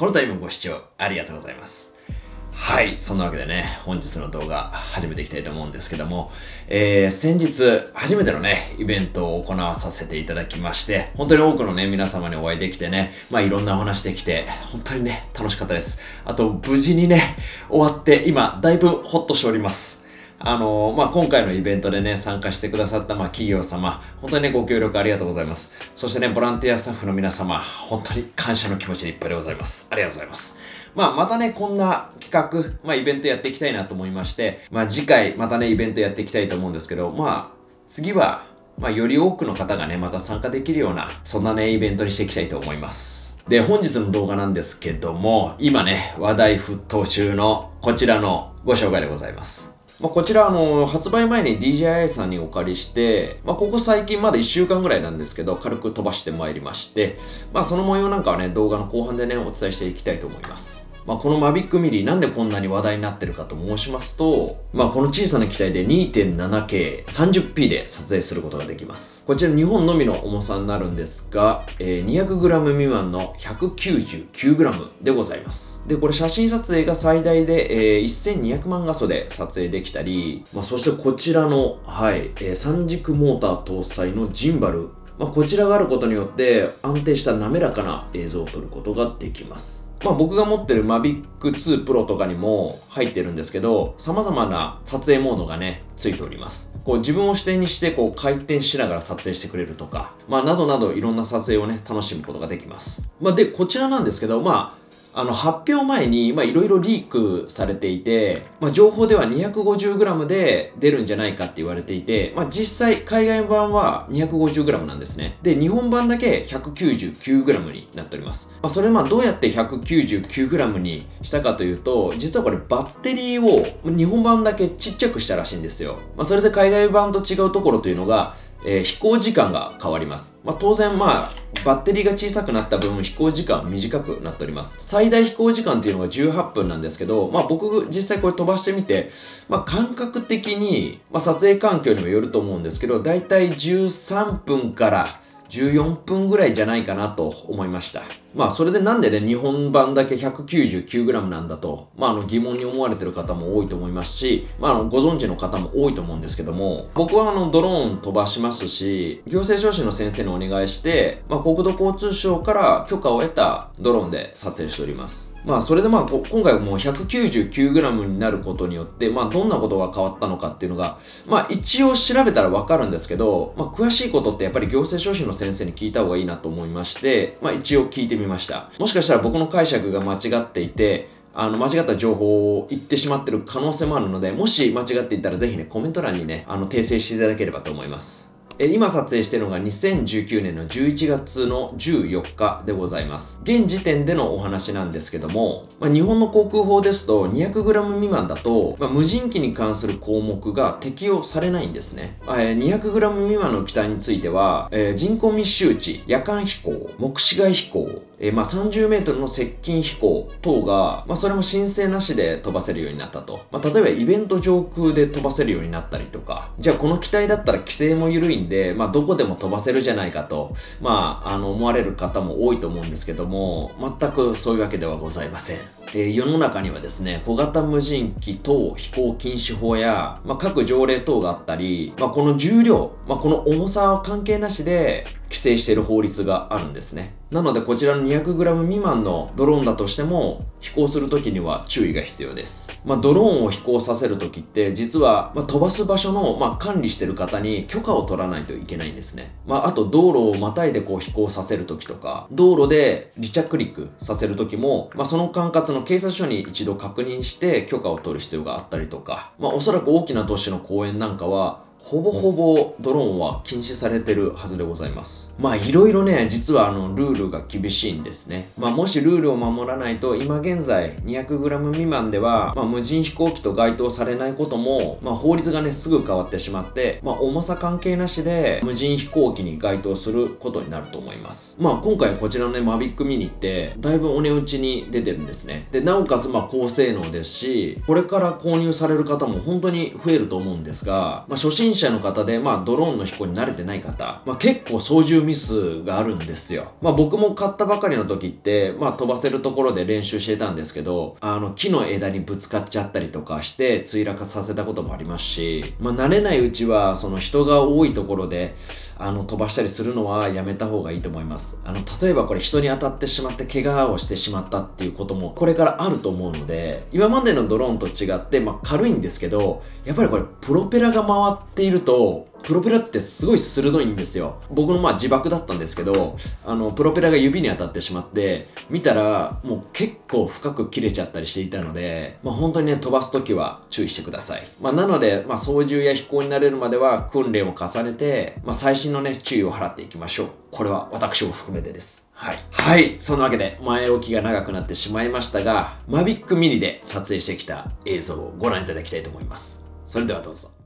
このタイムご視聴ありがとうございます。はい。そんなわけでね、本日の動画始めていきたいと思うんですけども、えー、先日、初めてのね、イベントを行わさせていただきまして、本当に多くのね、皆様にお会いできてね、まあいろんなお話できて、本当にね、楽しかったです。あと、無事にね、終わって、今、だいぶホッとしております。あの、まあ、今回のイベントでね、参加してくださった、まあ、企業様、本当にね、ご協力ありがとうございます。そしてね、ボランティアスタッフの皆様、本当に感謝の気持ちでいっぱいでございます。ありがとうございます。まあ、またね、こんな企画、まあ、イベントやっていきたいなと思いまして、まあ、次回、またね、イベントやっていきたいと思うんですけど、まあ、次は、まあ、より多くの方がね、また参加できるような、そんなね、イベントにしていきたいと思います。で、本日の動画なんですけども、今ね、話題沸騰中のこちらのご紹介でございます。まあ、こちらあの発売前に DJI さんにお借りして、まあ、ここ最近まだ1週間ぐらいなんですけど軽く飛ばしてまいりまして、まあ、その模様なんかはね動画の後半でねお伝えしていきたいと思います。まあ、このマビックミリなんでこんなに話題になってるかと申しますと、まあ、この小さな機体で 2.7K、30p で撮影することができます。こちら日本のみの重さになるんですが、えー、200g 未満の 199g でございます。で、これ写真撮影が最大で、えー、1200万画素で撮影できたり、まあ、そしてこちらの、はい、えー、3軸モーター搭載のジンバル、まあ、こちらがあることによって安定した滑らかな映像を撮ることができます。まあ、僕が持ってる Mavic 2 Pro とかにも入ってるんですけど、様々な撮影モードがね、ついております。こう自分を視点にしてこう回転しながら撮影してくれるとか、まあ、などなどいろんな撮影をね、楽しむことができます。まあ、で、こちらなんですけど、まあ、あの発表前にいろいろリークされていて、まあ、情報では 250g で出るんじゃないかって言われていて、まあ、実際海外版は 250g なんですね。で日本版だけ 199g になっております、まあ、それまあどうやって 199g にしたかというと実はこれバッテリーを日本版だけちっちゃくしたらしいんですよ、まあ、それで海外版と違うところというのがえー、飛行時間が変わります。まあ、当然、まあ、バッテリーが小さくなった分、飛行時間短くなっております。最大飛行時間っていうのが18分なんですけど、まあ、僕、実際これ飛ばしてみて、まあ、感覚的に、まあ、撮影環境にもよると思うんですけど、だいたい13分から14分ぐらいじゃないかなと思いました。まあそれでなんでね、日本版だけ 199g なんだと、まああの疑問に思われてる方も多いと思いますし、まああのご存知の方も多いと思うんですけども、僕はあのドローン飛ばしますし、行政書士の先生にお願いして、まあ国土交通省から許可を得たドローンで撮影しております。まあそれでまあ今回もう 199g になることによってまあどんなことが変わったのかっていうのがまあ一応調べたらわかるんですけどまあ詳しいことってやっぱり行政書士の先生に聞いた方がいいなと思いましてまあ一応聞いてみましたもしかしたら僕の解釈が間違っていてあの、間違った情報を言ってしまってる可能性もあるので、もし間違っていたらぜひね、コメント欄にね、あの、訂正していただければと思います。え今撮影しているのが2019年の11月の14日でございます。現時点でのお話なんですけども、まあ、日本の航空法ですと 200g 未満だと、まあ、無人機に関する項目が適用されないんですね。え 200g 未満の機体については、えー、人口密集地、夜間飛行、目視外飛行、えー、まあ、30メートルの接近飛行等が、まあ、それも申請なしで飛ばせるようになったと。まあ、例えばイベント上空で飛ばせるようになったりとか、じゃあこの機体だったら規制も緩いんで、まあ、どこでも飛ばせるじゃないかと、まあ、あの、思われる方も多いと思うんですけども、全くそういうわけではございません。えー、世の中にはですね、小型無人機等飛行禁止法や、まあ、各条例等があったり、まあ、この重量、まあ、この重さは関係なしで規制している法律があるんですね。なのでこちらの 200g 未満のドローンだとしても飛行するときには注意が必要です。まあ、ドローンを飛行させるときって実は、まあ、飛ばす場所の、まあ、管理してる方に許可を取らないといけないんですね。まあ、あと道路をまたいでこう飛行させるときとか道路で離着陸させるときも、まあ、その管轄の警察署に一度確認して許可を取る必要があったりとか、まあ、おそらく大きな都市の公園なんかはほぼほぼドローンは禁止されてるはずでございます。まあいろいろね、実はあのルールが厳しいんですね。まあもしルールを守らないと今現在 200g 未満では、まあ、無人飛行機と該当されないことも、まあ法律がねすぐ変わってしまって、まあ重さ関係なしで無人飛行機に該当することになると思います。まあ今回こちらのね、マビックミニってだいぶお値打ちに出てるんですね。で、なおかつまあ高性能ですし、これから購入される方も本当に増えると思うんですが、まあ初心心者の方で、まあ、ドローンの飛行に慣れてない方、まあ、結構操縦ミスがあるんですよ。まあ、僕も買ったばかりの時って、まあ、飛ばせるところで練習してたんですけど、あの、木の枝にぶつかっちゃったりとかして、墜落させたこともありますし、まあ、慣れないうちは、その人が多いところで、あの、飛ばしたりするのはやめた方がいいと思います。あの、例えばこれ人に当たってしまって怪我をしてしまったっていうことも、これからあると思うので、今までのドローンと違って、まあ、軽いんですけど、やっぱりこれ、プロペラが回っていると、プロペラってすごい鋭いんですよ。僕のまあ自爆だったんですけど、あの、プロペラが指に当たってしまって、見たらもう結構深く切れちゃったりしていたので、まあ本当にね、飛ばす時は注意してください。まあなので、まあ操縦や飛行になれるまでは訓練を重ねて、まあ最新のね、注意を払っていきましょう。これは私を含めてです。はい。はい。そんなわけで、前置きが長くなってしまいましたが、マビックミニで撮影してきた映像をご覧いただきたいと思います。それではどうぞ。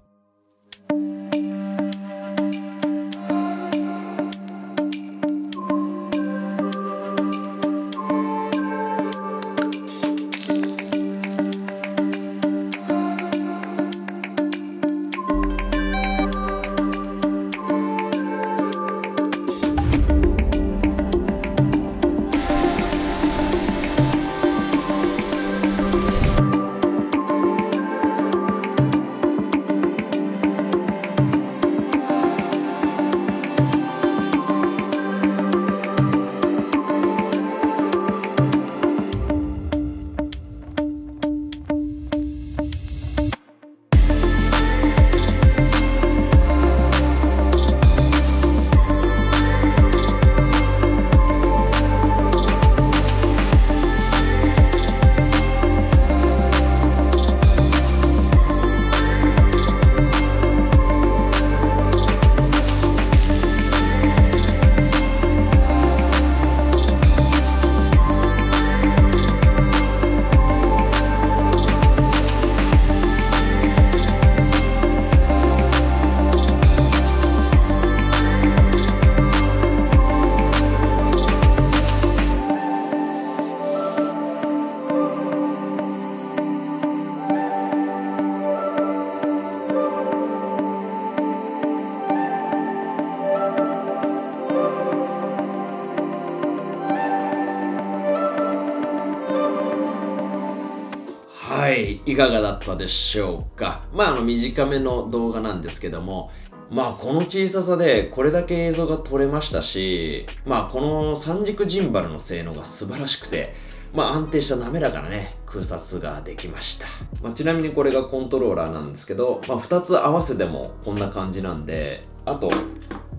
い、かがだったでしょうか？まあ、あの、短めの動画なんですけども、まあ、この小ささでこれだけ映像が撮れましたし、まあ、この三軸ジンバルの性能が素晴らしくて、まあ、安定した滑らかなね、空撮ができました。まあ、ちなみにこれがコントローラーなんですけど、まあ、2つ合わせてもこんな感じなんで、あと、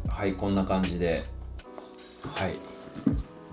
はい、こんな感じで、はい、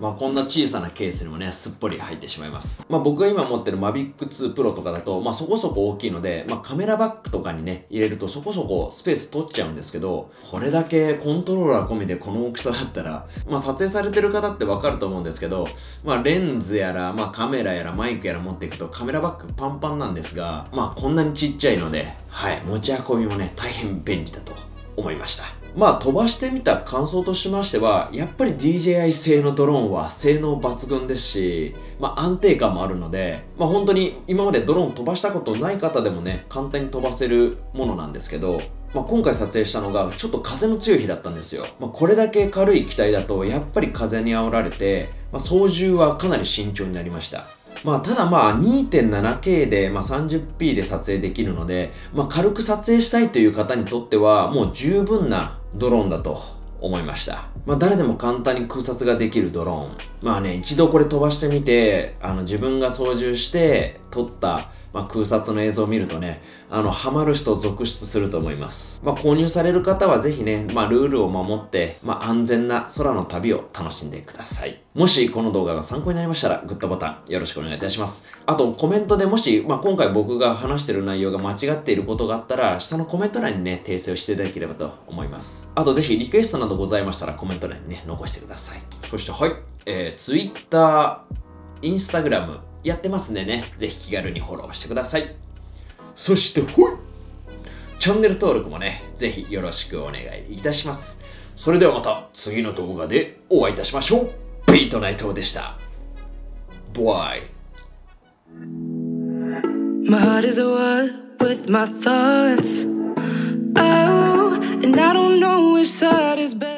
まあ、こんな小さなケースにもね、すっぽり入ってしまいます。まあ、僕が今持ってる Mavic 2 Pro とかだと、まあ、そこそこ大きいので、まあ、カメラバッグとかにね、入れるとそこそこスペース取っちゃうんですけど、これだけコントローラー込みでこの大きさだったら、まあ、撮影されてる方ってわかると思うんですけど、まあ、レンズやら、まあ、カメラやらマイクやら持っていくとカメラバッグパンパンなんですが、まあ、こんなにちっちゃいので、はい、持ち運びもね、大変便利だと思いました。まあ飛ばしてみた感想としましては、やっぱり DJI 製のドローンは性能抜群ですし、まあ安定感もあるので、まあ本当に今までドローン飛ばしたことない方でもね、簡単に飛ばせるものなんですけど、まあ、今回撮影したのがちょっと風の強い日だったんですよ。まあ、これだけ軽い機体だとやっぱり風に煽られて、まあ、操縦はかなり慎重になりました。まあ、ただまあ 2.7K で、まあ、30p で撮影できるので、まあ、軽く撮影したいという方にとってはもう十分なドローンだと思いました。まあ、誰でも簡単に空撮ができるドローン。まあね、一度これ飛ばしてみて、あの自分が操縦して撮ったまあ、空撮の映像を見るとね、あの、ハマる人続出すると思います。まあ、購入される方はぜひね、まあ、ルールを守って、まあ、安全な空の旅を楽しんでください。もしこの動画が参考になりましたら、グッドボタンよろしくお願いいたします。あと、コメントでもし、まあ、今回僕が話してる内容が間違っていることがあったら、下のコメント欄にね、訂正をしていただければと思います。あと、ぜひリクエストなどございましたら、コメント欄にね、残してください。そして、はい、えー、Twitter、Instagram、やってますんでね、ぜひ気軽にフォローしてください。そして、ほいチャンネル登録もね、ぜひよろしくお願いいたします。それではまた次の動画でお会いいたしましょう。ビートナイトでした。バイ。My heart is a wall with my thoughts. Oh. And I don't know which side is better.